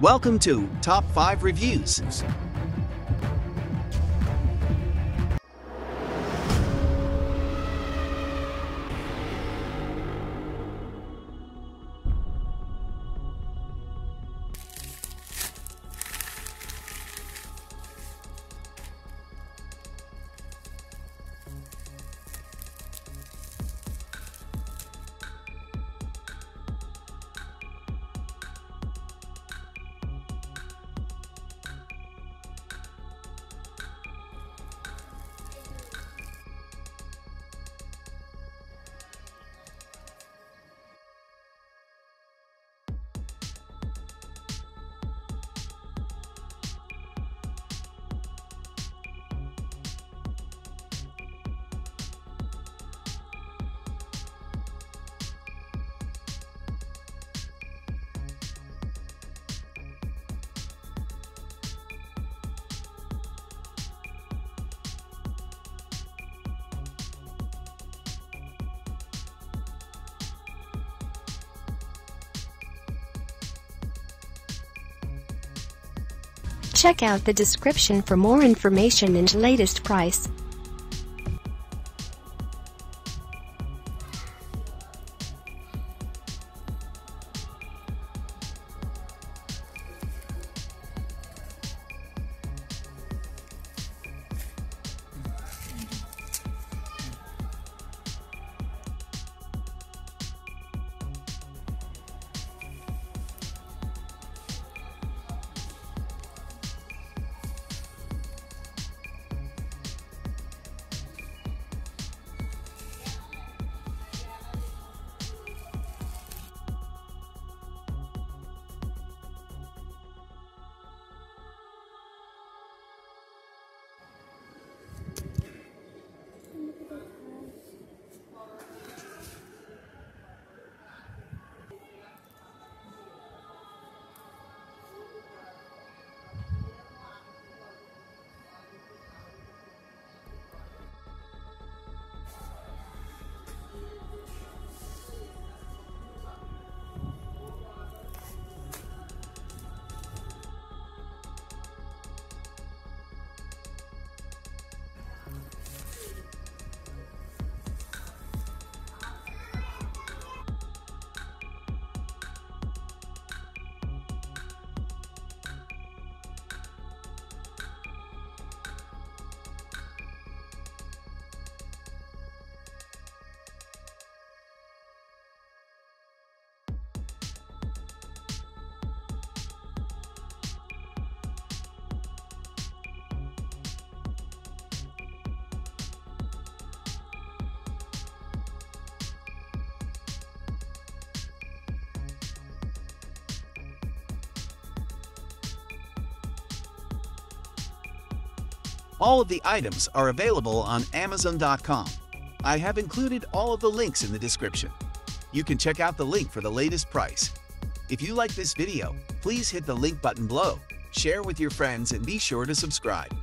Welcome to Top 5 Reviews. Check out the description for more information and latest price. All of the items are available on Amazon.com. I have included all of the links in the description. You can check out the link for the latest price. If you like this video, please hit the link button below, share with your friends, and be sure to subscribe.